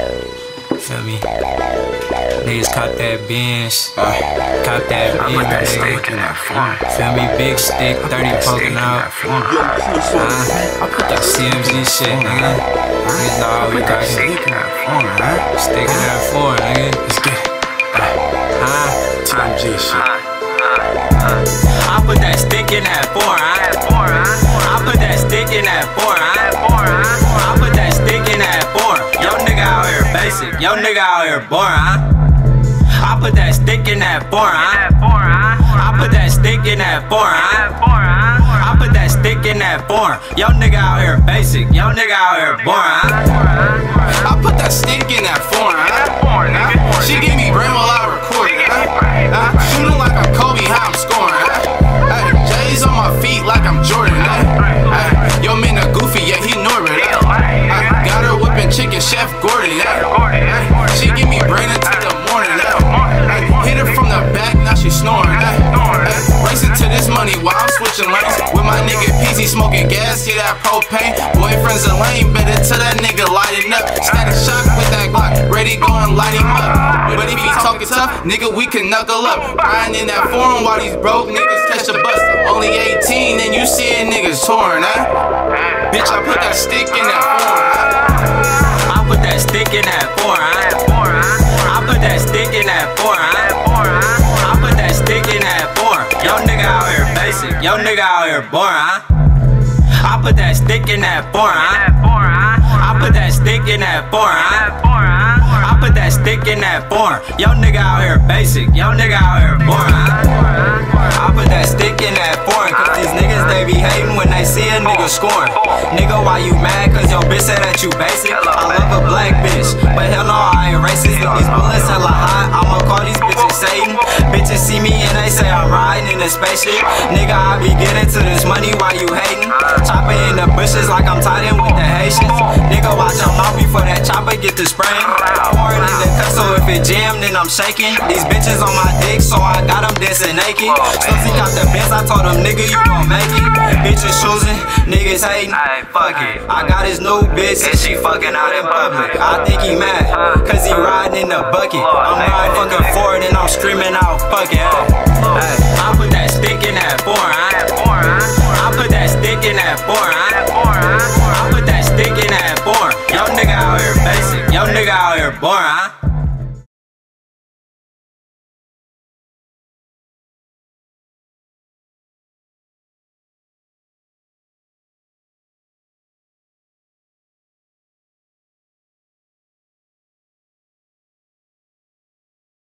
Feel me? Niggas caught that bench. Caught that bench, nigga. Feel me? Big stick, 30 poking out. Uh, I put that CMZ shit, nigga. Niggas know how we rockin'. Stick in that foreign, nigga. Let's get it. Huh? TMG shit. I put that stick in that foreign, huh? I put that stick in that foreign, huh? Basic. Yo, nigga out here boring, huh? I put that stick in that foreign, huh? I put that stick in that foreign, huh? I put that stick in that foreign. Yo, nigga out here basic. Yo, nigga out here boring, huh? I put that snoring, racing to this money while I'm switching lanes with my nigga PZ smoking gas, see that propane. Boyfriend's a lame, better tell that nigga lighting up. Static shock with that Glock, ready go and light him up. But if he talking tough, nigga, we can knuckle up. Riding in that foreign while these broke niggas catch a bus. Only 18 and you seeing niggas touring, huh? Bitch, I put that stick in that huh? I put that stick in that foreign, basic. Yo, nigga out here boring, huh? I put that stick in that foreign, huh? I put that stick in that foreign, huh? I put that stick in that foreign. Yo, nigga out here basic. Yo, nigga out here boring, huh? I put that stick in that foreign. Cause these niggas, they be hating when they see a nigga scoring. Nigga, why you mad? Cause your bitch said that you basic. I love a black bitch. But hell they say I'm riding in a spaceship. Nigga, I be getting to this money while you hating. Chopper in the bushes like I'm tied in with the Haitians. Nigga, watch your mouth before that chopper get to spraying. Pouring in the cup, so if it jam, then I'm shaking. These bitches on my dick, so I got them dancing naked. Stussy got the best, I told him, nigga, you gon' make it. Bitches choosing, niggas hating. Fuck it. I got his new bitch, and she fucking out in public. I think he mad, cause he riding in the bucket. I'm riding fucking forward, and I'm screaming out, fuck it. Huh?